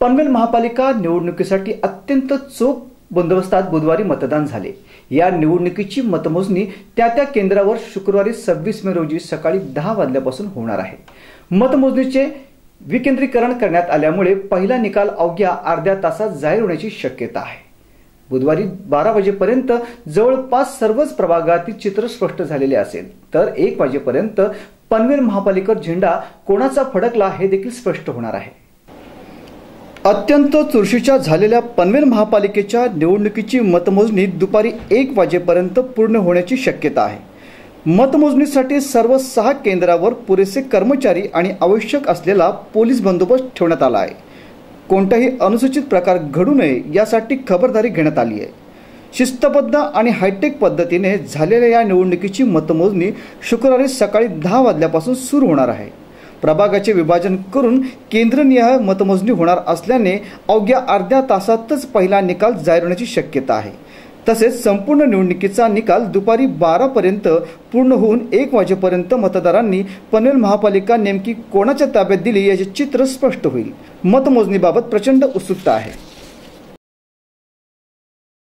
पनवेल महापालिका निवडणुकीसाठी अत्यंत चोख बंदोबस्तात बुधवारी मतदान झाले. या निवडणुकीची मतमोजणी त्या त्या केंद्रावर शुक्रवारी सव्वीस मे रोजी सकाळी दहा वाजल्यापासून होणार आहे. मतमोजणीचे विकेंद्रीकरण करण्यात आल्यामुळे पहिला निकाल अवघ्या अर्ध्या तासात जाहीर होण्याची शक्यता आहे. बुधवारी बारा वाजेपर्यंत जवळपास सर्वच प्रभागातील चित्र स्पष्ट झालेले असेल तर एक वाजेपर्यंत पनवेल महापालिकेवर झेंडा कोणाचा फडकला हे देखील स्पष्ट होणार आहे. अत्यंत चुरशीच्या झालेल्या पनवेल महापालिकेच्या निवडणुकीची मतमोजणी दुपारी एक वाजेपर्यंत पूर्ण होण्याची शक्यता आहे. मतमोजणीसाठी सर्व सहा केंद्रावर पुरेसे कर्मचारी आणि आवश्यक असलेला पोलीस बंदोबस्त ठेवण्यात आला आहे. कोणताही अनुसूचित प्रकार घडू नये यासाठी खबरदारी घेण्यात आली आहे. शिस्तबद्ध आणि हायटेक पद्धतीने झालेल्या या निवडणुकीची मतमोजणी शुक्रवारी सकाळी दहा वाजल्यापासून सुरू होणार आहे. प्रभागाचे विभाजन करून केंद्रनिहाय मतमोजणी होणार असल्याने अवघ्या अर्ध्या तासातच पहिला निकाल जाहीर होण्याची शक्यता आहे. तसेच संपूर्ण निवडणुकीचा निकाल दुपारी बारापर्यंत पूर्ण होऊन एक वाजेपर्यंत मतदारांनी पनवेल महापालिका नेमकी कोणाच्या ताब्यात दिली याचे चित्र स्पष्ट होईल. मतमोजणीबाबत प्रचंड उत्सुकता आहे.